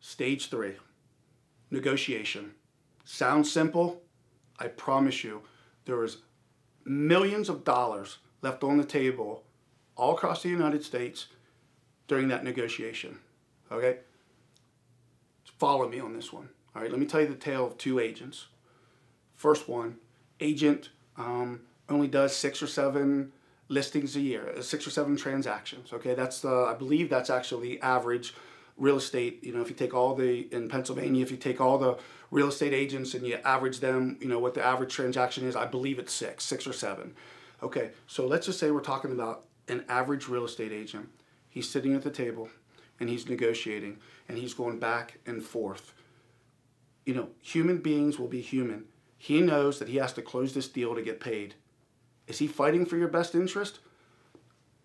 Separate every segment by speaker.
Speaker 1: Stage three, negotiation. Sounds simple. I promise you, there is millions of dollars left on the table all across the United States during that negotiation. Okay? Follow me on this one. All right, let me tell you the tale of two agents. First one, agent um, only does six or seven listings a year, uh, six or seven transactions. Okay, that's the, I believe that's actually average real estate. You know, if you take all the, in Pennsylvania, if you take all the real estate agents and you average them, you know, what the average transaction is, I believe it's six, six or seven. Okay, so let's just say we're talking about an average real estate agent. He's sitting at the table and he's negotiating and he's going back and forth. You know, human beings will be human. He knows that he has to close this deal to get paid. Is he fighting for your best interest?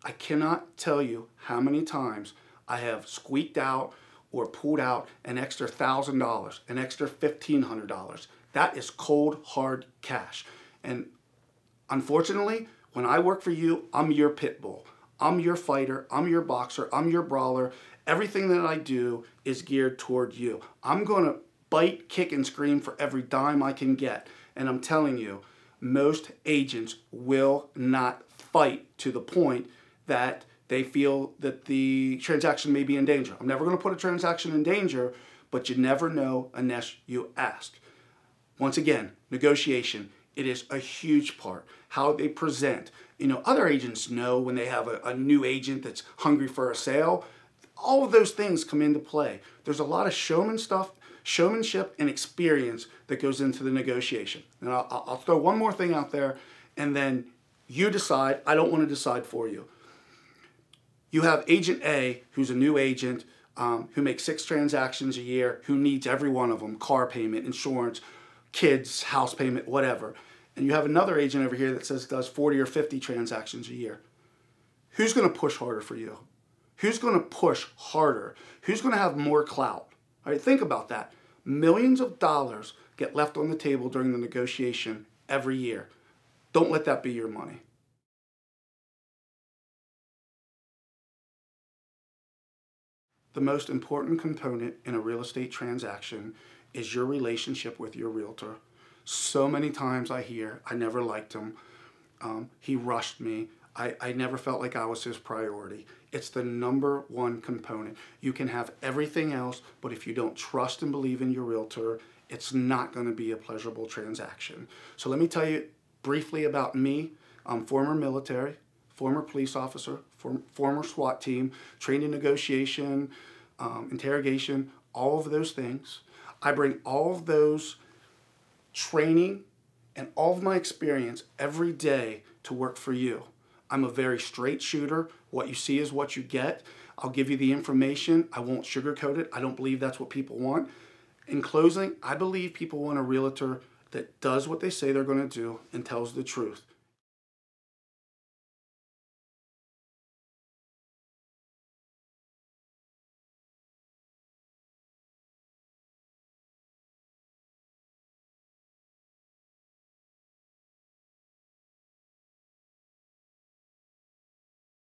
Speaker 1: I cannot tell you how many times I have squeaked out or pulled out an extra $1,000, an extra $1,500. That is cold, hard cash. And unfortunately, when I work for you, I'm your pit bull. I'm your fighter, I'm your boxer, I'm your brawler. Everything that I do is geared toward you. I'm going to bite, kick, and scream for every dime I can get. And I'm telling you, most agents will not fight to the point that they feel that the transaction may be in danger. I'm never going to put a transaction in danger, but you never know unless you ask. Once again, negotiation, it is a huge part. How they present. You know, other agents know when they have a, a new agent that's hungry for a sale. All of those things come into play. There's a lot of showman stuff, showmanship and experience that goes into the negotiation. And I'll, I'll throw one more thing out there, and then you decide. I don't want to decide for you. You have agent A, who's a new agent, um, who makes six transactions a year, who needs every one of them car payment, insurance, kids, house payment, whatever. And you have another agent over here that says does 40 or 50 transactions a year. Who's going to push harder for you? Who's going to push harder? Who's going to have more clout? All right, think about that. Millions of dollars get left on the table during the negotiation every year. Don't let that be your money. The most important component in a real estate transaction is your relationship with your realtor. So many times I hear, I never liked him. Um, he rushed me. I, I never felt like I was his priority. It's the number one component. You can have everything else, but if you don't trust and believe in your realtor, it's not going to be a pleasurable transaction. So let me tell you briefly about me. I'm former military former police officer, form, former SWAT team, trained in negotiation, um, interrogation, all of those things. I bring all of those training and all of my experience every day to work for you. I'm a very straight shooter. What you see is what you get. I'll give you the information. I won't sugarcoat it. I don't believe that's what people want. In closing, I believe people want a realtor that does what they say they're going to do and tells the truth.